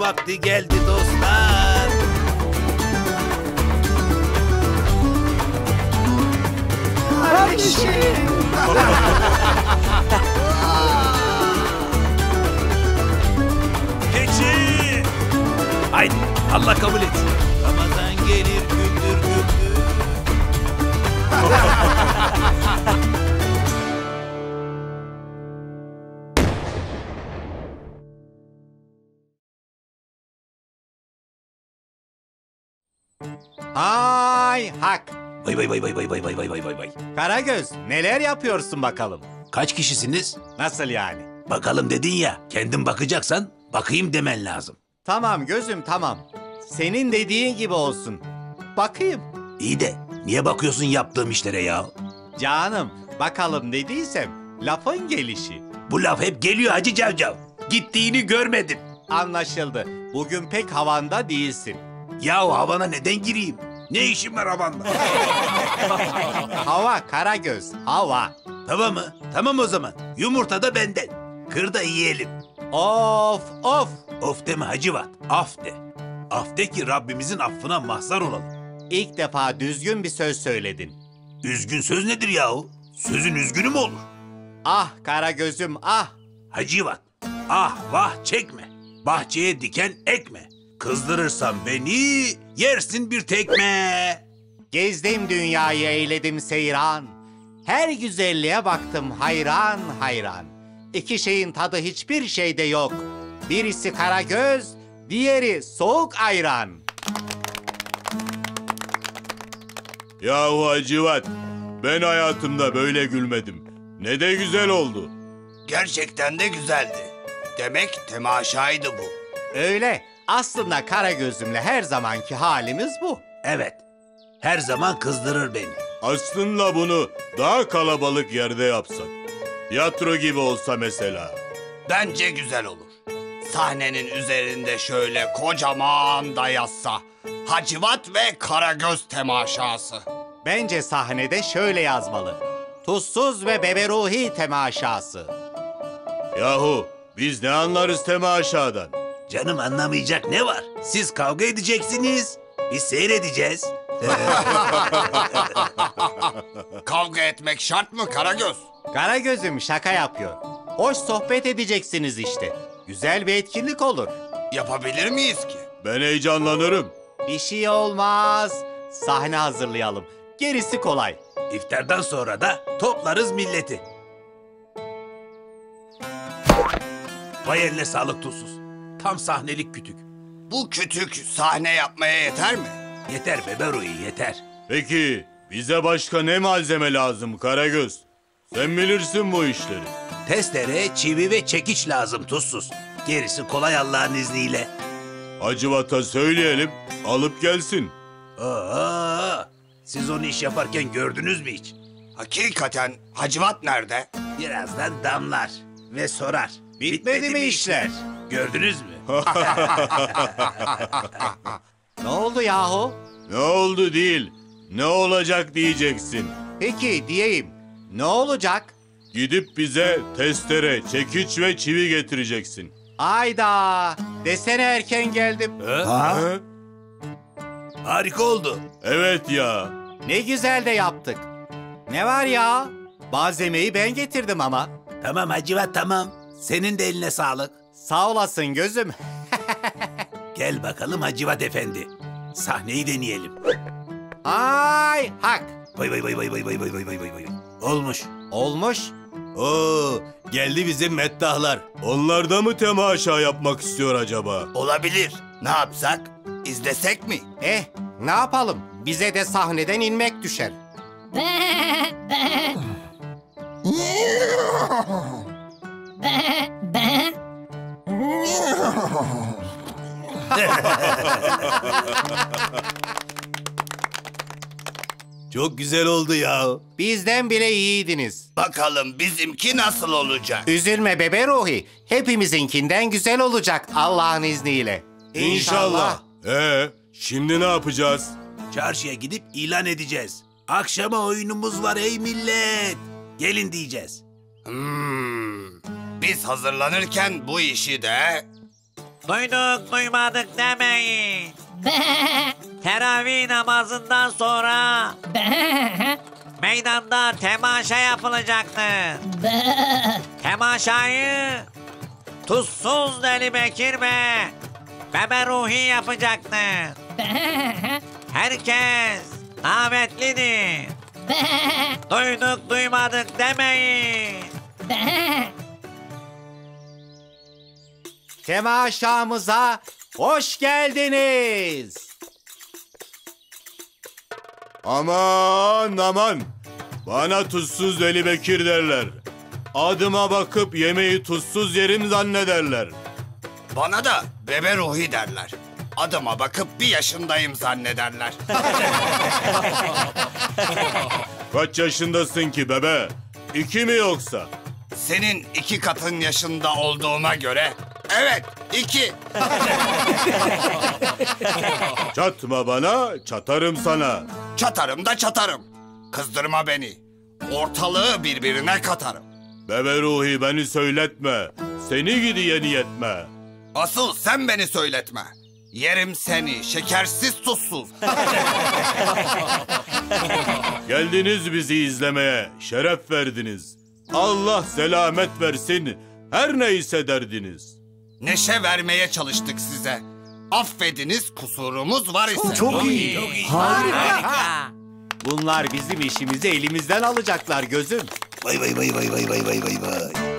vakti geldi dostlar. Keçi! Haydi Allah kabul etsin. Ramazan gelir güldür güldür. Ay hak. Vay vay vay vay vay vay vay vay vay vay vay. Karagöz neler yapıyorsun bakalım? Kaç kişisiniz? Nasıl yani? Bakalım dedin ya. Kendin bakacaksan bakayım demen lazım. Tamam gözüm tamam. Senin dediğin gibi olsun. Bakayım. İyi de niye bakıyorsun yaptığım işlere ya? Canım bakalım dediysem lafın gelişi. Bu laf hep geliyor Hacı Cavcav. Gittiğini görmedim. Anlaşıldı. Bugün pek havanda değilsin. Yahu havana neden gireyim? Ne işim var havanda? Hava Karagöz, hava. tamam mı? Tamam o zaman. Yumurta da benden. Kır da yiyelim. Of of. Of deme Hacıvat. Af de. Af de ki Rabbimizin affına mahzar olalım. İlk defa düzgün bir söz söyledin. Üzgün söz nedir yahu? Sözün üzgünü mü olur? Ah Karagöz'üm ah. Hacıvat. Ah vah çekme. Bahçeye diken ekme. Kızdırırsan beni yersin bir tekme. Gezdim dünyayı eyledim seyran. Her güzelliğe baktım hayran hayran. İki şeyin tadı hiçbir şeyde yok. Birisi Karagöz, diğeri soğuk ayran. Yahu Hacivat, ben hayatımda böyle gülmedim. Ne de güzel oldu. Gerçekten de güzeldi. Demek temaşaydı bu. Öyle. Aslında Karagöz'ümle her zamanki halimiz bu. Evet. Her zaman kızdırır beni. Aslında bunu daha kalabalık yerde yapsak. Tiyatro gibi olsa mesela. Bence güzel olur. Sahnenin üzerinde şöyle kocaman da yazsa. Hacivat ve Karagöz temaşası. Bence sahnede şöyle yazmalı. Tuzsuz ve beberuhi temaşası. Yahu biz ne anlarız temaşadan? Canım anlamayacak ne var? Siz kavga edeceksiniz. Biz seyredeceğiz. Kavga etmek şart mı Karagöz? Karagöz'üm şaka yapıyor. Hoş sohbet edeceksiniz işte. Güzel bir etkinlik olur. Yapabilir miyiz ki? Ben heyecanlanırım. Bir şey olmaz. Sahne hazırlayalım. Gerisi kolay. İftardan sonra da toplarız milleti. Vay eline sağlık tuzsuz. Tam sahnelik kütük. Bu kütük sahne yapmaya yeter mi? Yeter Ruhi yeter. Peki bize başka ne malzeme lazım Karagöz? Sen bilirsin bu işleri. Testere, çivi ve çekiç lazım tuzsuz. Gerisi kolay Allah'ın izniyle. Hacivat'a söyleyelim, alıp gelsin. Oo, siz onu iş yaparken gördünüz mü hiç? Hakikaten Hacivat nerede? Birazdan damlar ve sorar. Bitmedi mi işler? Gördünüz mü? Ne oldu yahu? Ne oldu değil, ne olacak diyeceksin. Peki diyeyim. Ne olacak? Gidip bize testere, çekiç ve çivi getireceksin. Ayda. Desene erken geldim. Ha? Harika oldu. Evet ya. Ne güzel de yaptık. Ne var ya? Malzemeyi ben getirdim ama. Tamam Hacivat tamam. Senin de eline sağlık. Sağ olasın gözüm. Gel bakalım Hacivat Efendi. Sahneyi deneyelim. Ay hak. Vay vay vay vay vay vay vay vay vay vay vay. Olmuş. Olmuş. Oo, geldi bizim meddahlar. Onlar da mı temaşa yapmak istiyor acaba? Olabilir. Ne yapsak? İzlesek mi? Eh ne yapalım? Bize de sahneden inmek düşer. Çok güzel oldu ya. Bizden bile iyiydiniz. Bakalım bizimki nasıl olacak? Üzülme bebe Ruhi. Hepimizinkinden güzel olacak Allah'ın izniyle. İnşallah. Ee, şimdi ne yapacağız? Çarşıya gidip ilan edeceğiz. Akşama oyunumuz var ey millet. Gelin diyeceğiz. Hmm. Biz hazırlanırken bu işi de Duyduk duymadık demeyin. Teravih namazından sonra meydanda temaşa yapılacaktır. Temaşayı tuzsuz Deli Bekir ve Bebe Ruhi yapacaktır. Herkes davetlidir. Duyduk duymadık demeyin. Temaşamıza hoş geldiniz. Aman aman. Bana tuzsuz Veli Bekir derler. Adıma bakıp yemeği tuzsuz yerim zannederler. Bana da bebe ruhi derler. Adıma bakıp bir yaşındayım zannederler. Kaç yaşındasın ki bebe? İki mi yoksa? Senin iki katın yaşında olduğuma göre evet iki. Çatma bana, çatarım sana. Çatarım da çatarım. Kızdırma beni. Ortalığı birbirine katarım. Bebe Ruhi beni söyletme. Seni gidi yeni yetme. Asıl sen beni söyletme. Yerim seni şekersiz tuzsuz. Geldiniz bizi izlemeye, şeref verdiniz. Allah selamet versin, her neyse derdiniz. Neşe vermeye çalıştık size. Affediniz kusurumuz var ise. Çok iyi. Harika. Bunlar bizim işimizi elimizden alacaklar gözüm. Vay vay vay vay vay vay vay vay vay.